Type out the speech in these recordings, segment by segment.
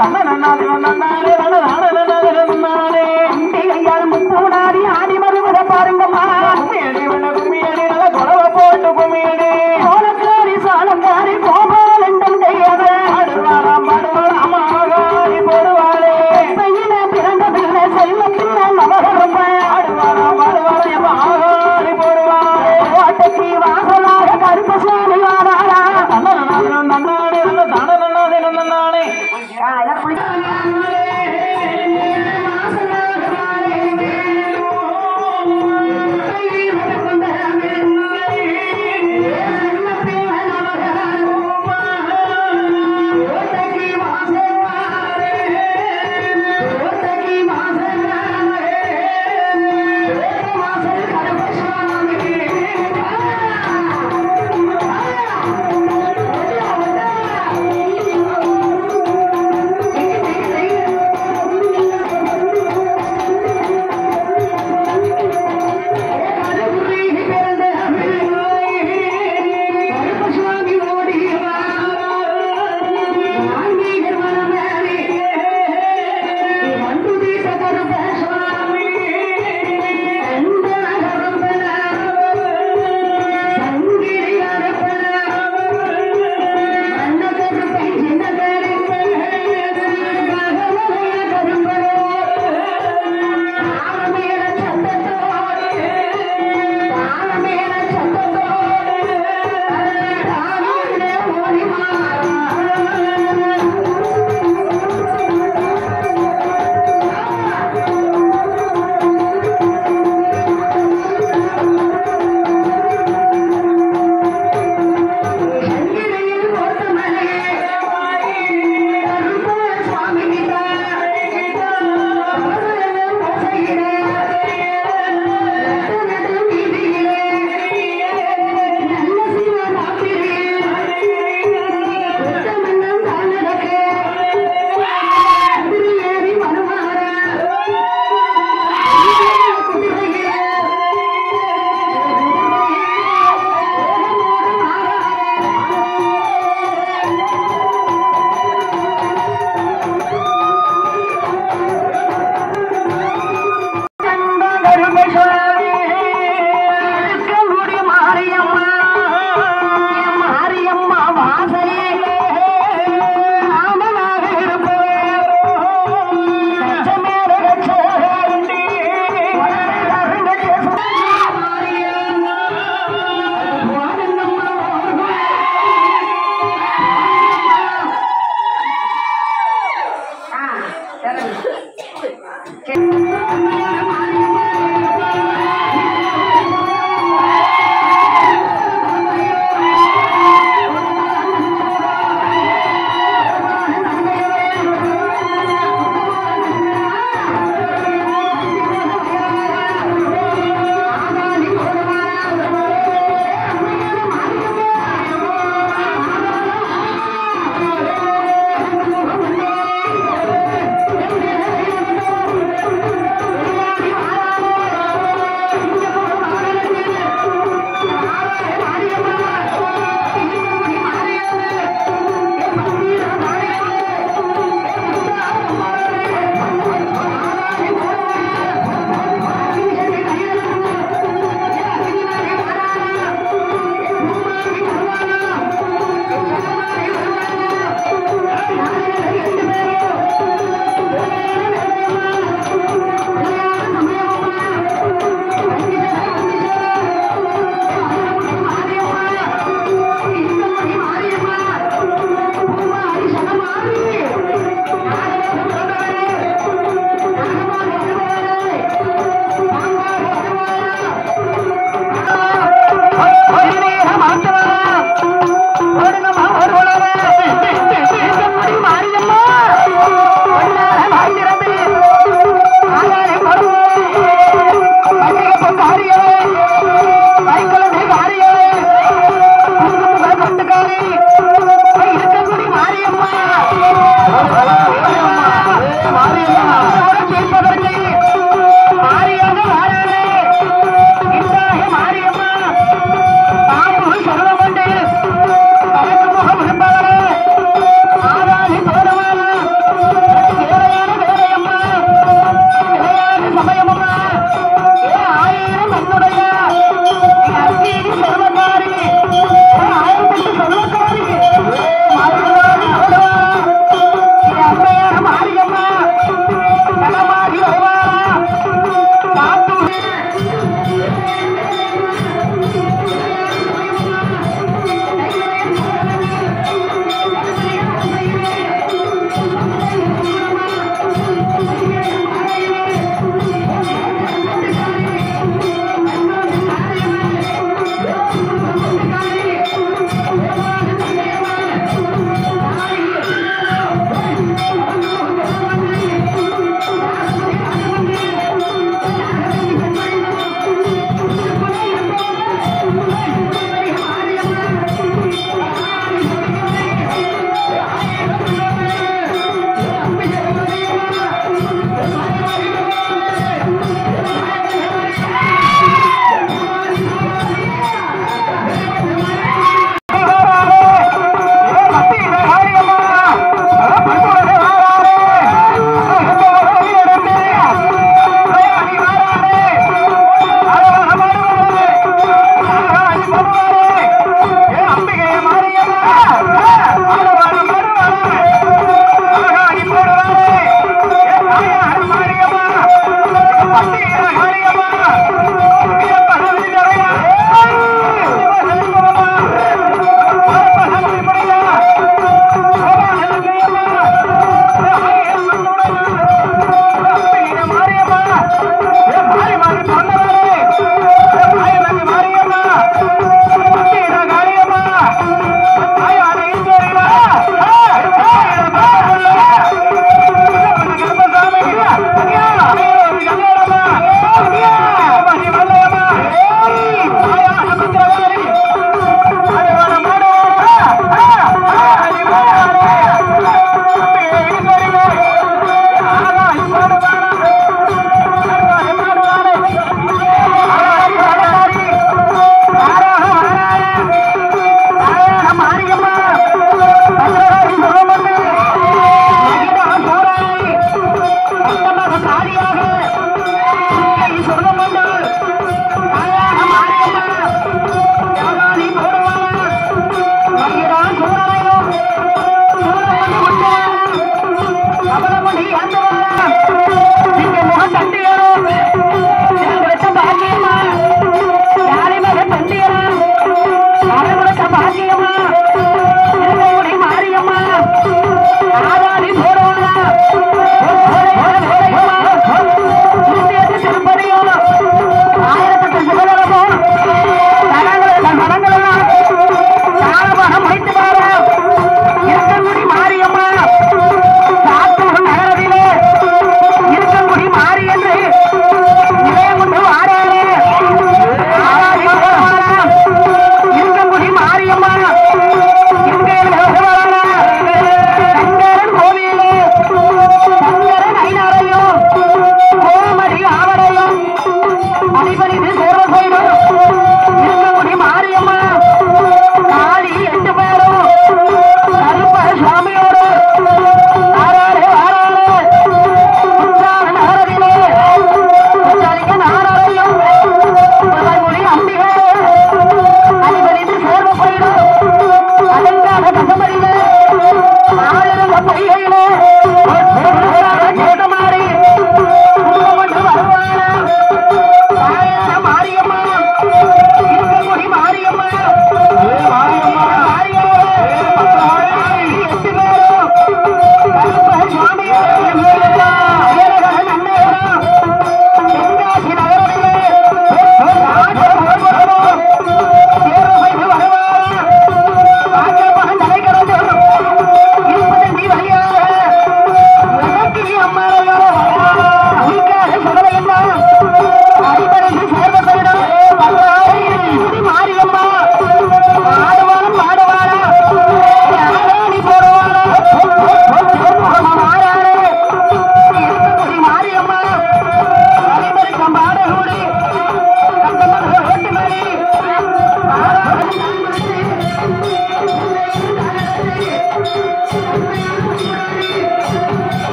பாருங்கம்மா அம்பிகையால்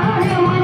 Ai,